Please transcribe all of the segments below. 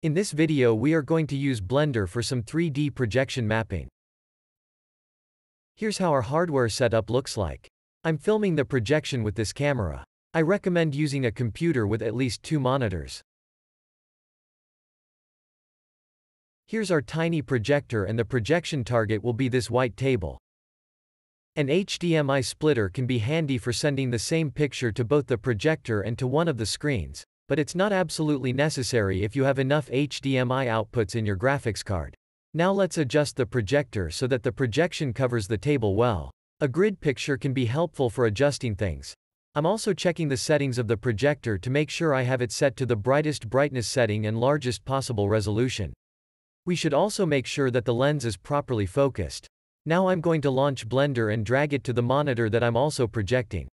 In this video we are going to use Blender for some 3D projection mapping. Here's how our hardware setup looks like. I'm filming the projection with this camera. I recommend using a computer with at least two monitors. Here's our tiny projector and the projection target will be this white table. An HDMI splitter can be handy for sending the same picture to both the projector and to one of the screens, but it's not absolutely necessary if you have enough HDMI outputs in your graphics card. Now let's adjust the projector so that the projection covers the table well. A grid picture can be helpful for adjusting things. I'm also checking the settings of the projector to make sure I have it set to the brightest brightness setting and largest possible resolution. We should also make sure that the lens is properly focused. Now I'm going to launch Blender and drag it to the monitor that I'm also projecting.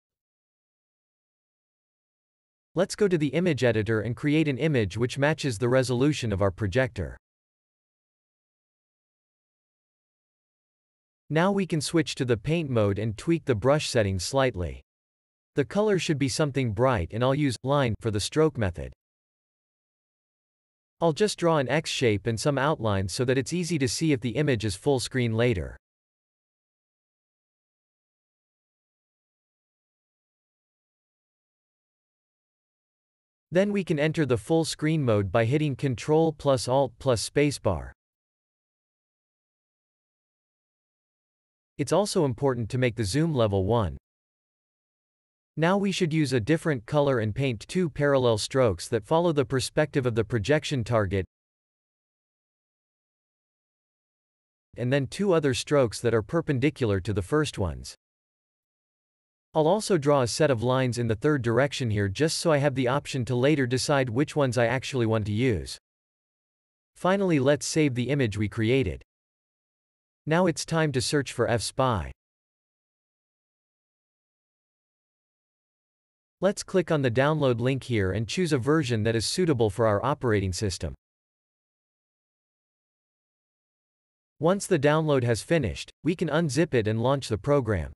Let's go to the image editor and create an image which matches the resolution of our projector. Now we can switch to the paint mode and tweak the brush settings slightly. The color should be something bright and I'll use line for the stroke method. I'll just draw an X shape and some outlines so that it's easy to see if the image is full screen later. Then we can enter the full screen mode by hitting Ctrl plus Alt plus spacebar. It's also important to make the zoom level 1. Now we should use a different color and paint two parallel strokes that follow the perspective of the projection target, and then two other strokes that are perpendicular to the first ones. I'll also draw a set of lines in the third direction here just so I have the option to later decide which ones I actually want to use. Finally let's save the image we created. Now it's time to search for FSpy. Let's click on the download link here and choose a version that is suitable for our operating system. Once the download has finished, we can unzip it and launch the program.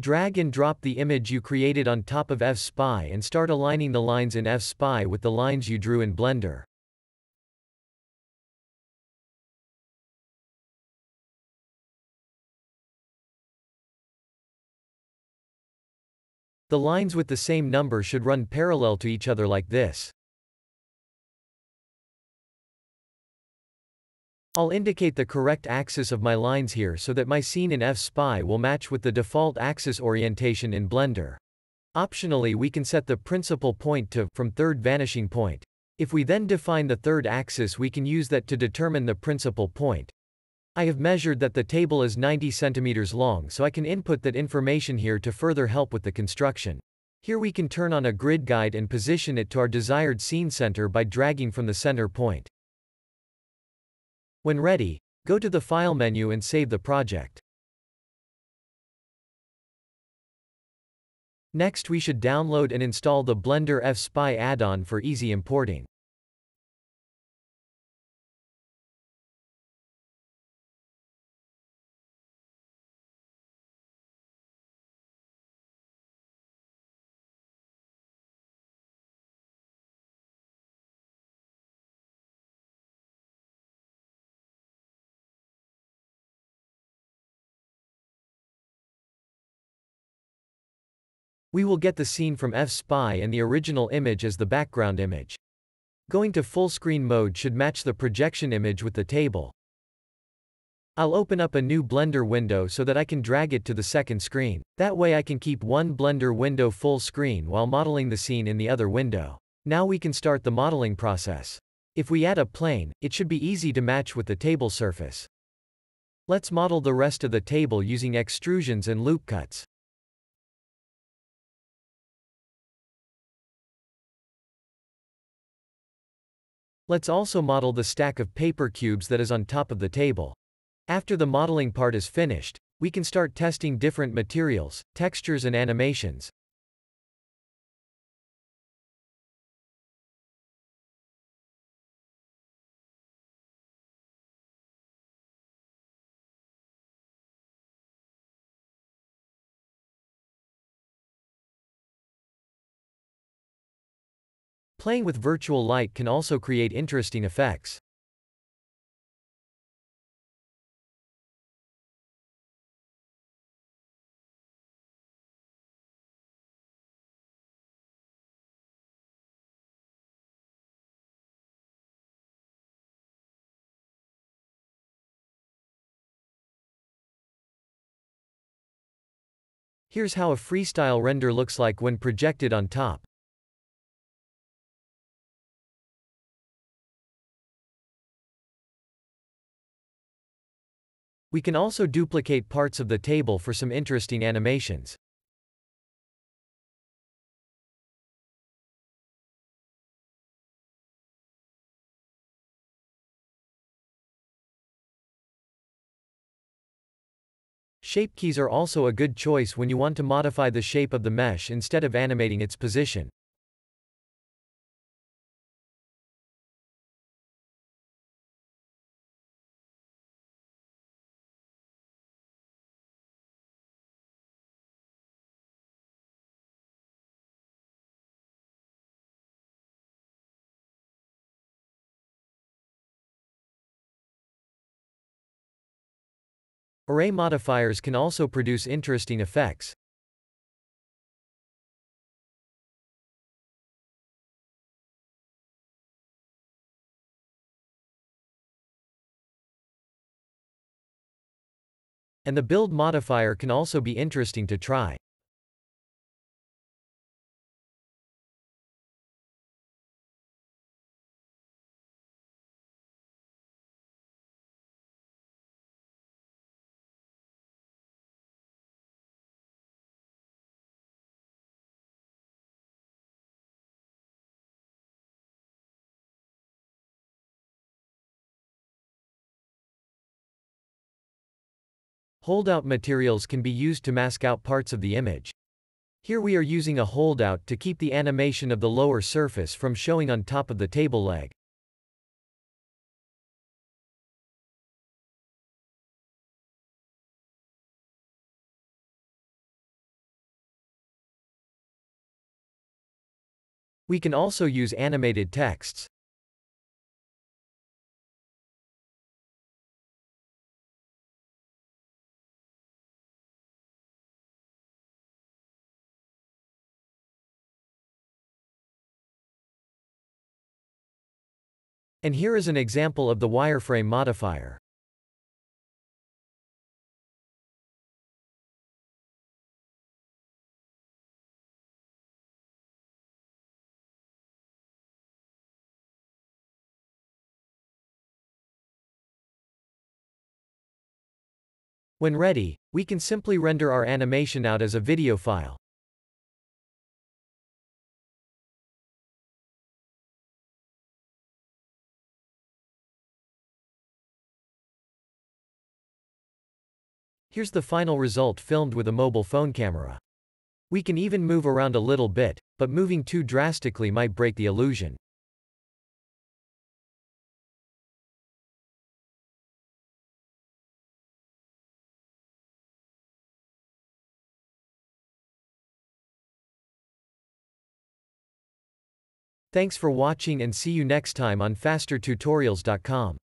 Drag and drop the image you created on top of FSpy and start aligning the lines in FSpy with the lines you drew in Blender. The lines with the same number should run parallel to each other like this. I'll indicate the correct axis of my lines here so that my scene in F-Spy will match with the default axis orientation in Blender. Optionally we can set the principal point to from third vanishing point. If we then define the third axis we can use that to determine the principal point. I have measured that the table is 90 centimeters long so I can input that information here to further help with the construction. Here we can turn on a grid guide and position it to our desired scene center by dragging from the center point. When ready, go to the File menu and save the project. Next we should download and install the Blender FSpy add-on for easy importing. We will get the scene from F-Spy and the original image as the background image. Going to full screen mode should match the projection image with the table. I'll open up a new Blender window so that I can drag it to the second screen. That way I can keep one Blender window full screen while modeling the scene in the other window. Now we can start the modeling process. If we add a plane, it should be easy to match with the table surface. Let's model the rest of the table using extrusions and loop cuts. Let's also model the stack of paper cubes that is on top of the table. After the modeling part is finished, we can start testing different materials, textures and animations, Playing with virtual light can also create interesting effects. Here's how a freestyle render looks like when projected on top. We can also duplicate parts of the table for some interesting animations. Shape keys are also a good choice when you want to modify the shape of the mesh instead of animating its position. Array modifiers can also produce interesting effects. And the build modifier can also be interesting to try. Holdout materials can be used to mask out parts of the image. Here we are using a holdout to keep the animation of the lower surface from showing on top of the table leg. We can also use animated texts. And here is an example of the wireframe modifier. When ready, we can simply render our animation out as a video file. Here's the final result filmed with a mobile phone camera. We can even move around a little bit, but moving too drastically might break the illusion. Thanks for watching and see you next time on fastertutorials.com.